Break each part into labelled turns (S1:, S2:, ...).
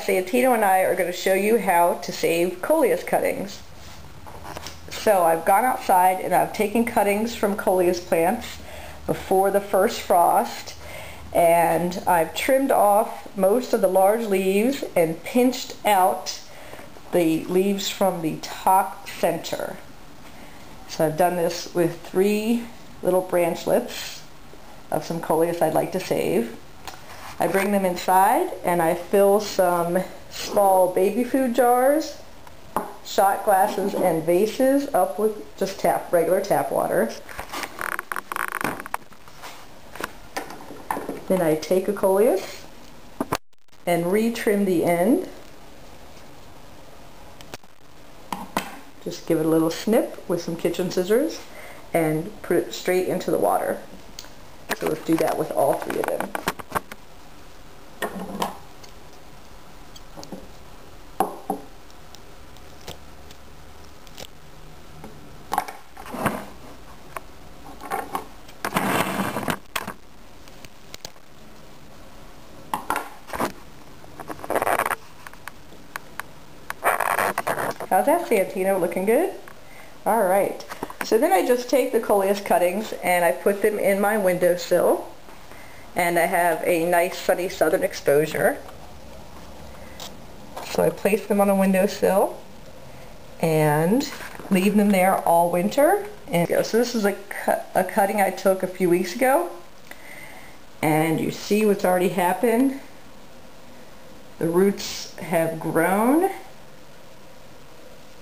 S1: Santino and I are going to show you how to save coleus cuttings. So I've gone outside and I've taken cuttings from coleus plants before the first frost and I've trimmed off most of the large leaves and pinched out the leaves from the top center. So I've done this with three little branchlets of some coleus I'd like to save. I bring them inside and I fill some small baby food jars, shot glasses, and vases up with just tap, regular tap water. Then I take a coleus and retrim the end. Just give it a little snip with some kitchen scissors and put it straight into the water. So let's do that with all three of them. How's that, Santino? Looking good? All right. So then I just take the coleus cuttings and I put them in my windowsill. And I have a nice sunny southern exposure. So I place them on a windowsill and leave them there all winter. And so this is a, cut, a cutting I took a few weeks ago. And you see what's already happened. The roots have grown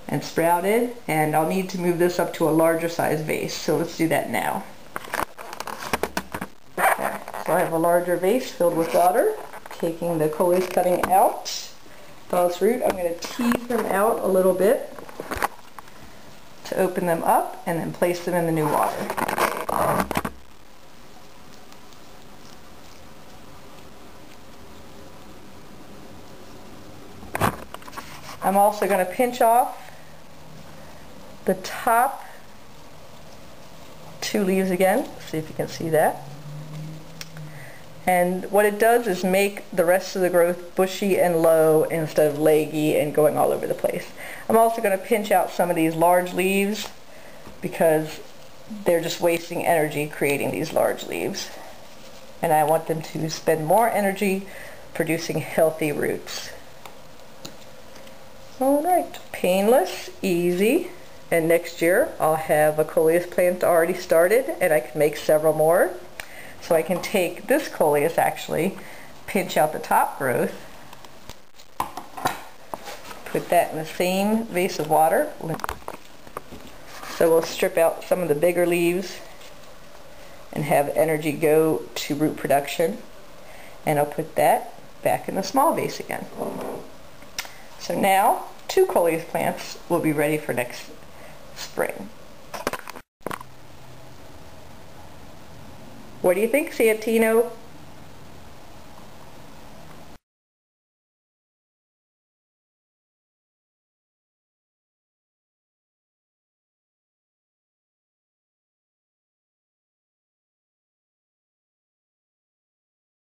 S1: and sprouted and I'll need to move this up to a larger size vase so let's do that now. Okay, so I have a larger vase filled with water taking the coleus cutting out its root I'm going to tease them out a little bit to open them up and then place them in the new water. I'm also going to pinch off the top two leaves again. See if you can see that. And what it does is make the rest of the growth bushy and low instead of leggy and going all over the place. I'm also going to pinch out some of these large leaves because they're just wasting energy creating these large leaves. And I want them to spend more energy producing healthy roots. Alright, painless, easy and next year I'll have a coleus plant already started and I can make several more. So I can take this coleus actually, pinch out the top growth, put that in the same vase of water. So we'll strip out some of the bigger leaves and have energy go to root production. And I'll put that back in the small vase again. So now two coleus plants will be ready for next spring. What do you think, Santino?